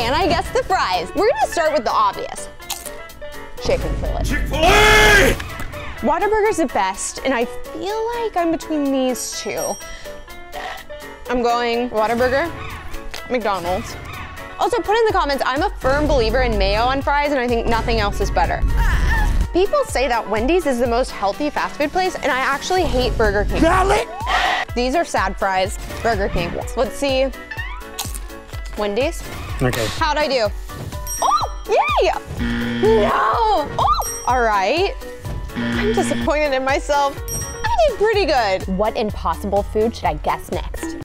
Can I guess the fries? We're gonna start with the obvious. Chicken fillet. Chick-fil-A! Whataburger's the best, and I feel like I'm between these two. I'm going Whataburger, McDonald's. Also, put in the comments, I'm a firm believer in mayo on fries, and I think nothing else is better. People say that Wendy's is the most healthy fast food place, and I actually hate Burger King. These are sad fries. Burger King. Let's see. Wendy's. Okay. How'd I do? Oh, yay! No! Oh, all right. I'm disappointed in myself. I did pretty good. What impossible food should I guess next?